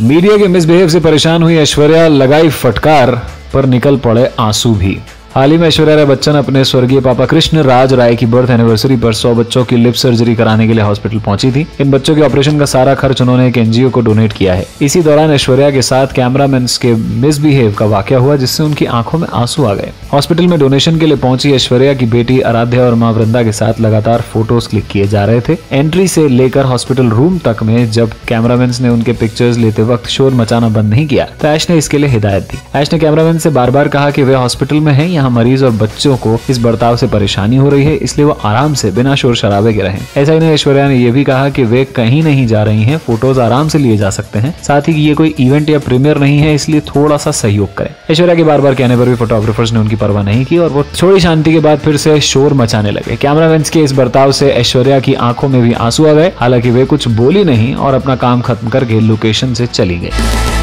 Media के misbehave से परेशान हुई ऐश्वर्या लगाई फटकार पर निकल पड़े आँसू भी। हाल ही में ऐश्वर्या राय बच्चन अपने स्वर्गीय पापा कृष्ण राज राय की बर्थ एनिवर्सरी पर 100 बच्चों की लिप सर्जरी कराने के लिए हॉस्पिटल पहुँची थी। इन बच्चों के ऑपरेशन का सारा खर्च उन्होंने एक एनजीओ को डोनेट किया है। इसी दौरान ऐश्वर्या के साथ कैमरामैन के मिसबिहेव का वाक्य हुआ, जिससे उनकी आँखों में आँसू आ गए। हॉस्पिटल में डोनेशन के लिए पहुँची ऐश्वर्या की बेटी आराध्या और माँ वृंदा के साथ लगातार फ़ोटोज़ क्लिक किए जा रहे थे। एंट्री से लेकर हॉस्पिटल रूम तक में जब कैमरामैन ने उनके पिक्चर्स लेते वक्त शोर मचाना बंद नहीं किया तो ऐश ने इसके लिए हिदायत दी। ऐश ने कैमरामैन से बार बार कहा कि वे हॉस्पिटल में हैं, यहाँ मरीज़ और बच्चों को इस बर्ताव से परेशानी हो रही है, इसलिए वो आराम से बिना शोर शराबे के रहें। ऐसा ही नहीं, ऐश्वर्या ने यह भी कहा कि वे कहीं नहीं जा रही हैं, फ़ोटोज़ आराम से लिए जा सकते हैं। साथ ही ये कोई इवेंट या प्रीमियर नहीं है, इसलिए थोड़ा सा सहयोग करें। ऐश्वर्या के बार बार कहने पर भी फोटोग्राफर्स ने उनकी परवाह नहीं की और वो थोड़ी शांति के बाद फिर से शोर मचाने लगे। कैमरामैन के इस बर्ताव से ऐश्वर्या की आँखों में भी आँसू आ गए, हालाँकि वे कुछ बोली नहीं और अपना काम खत्म करके लोकेशन से चली गई।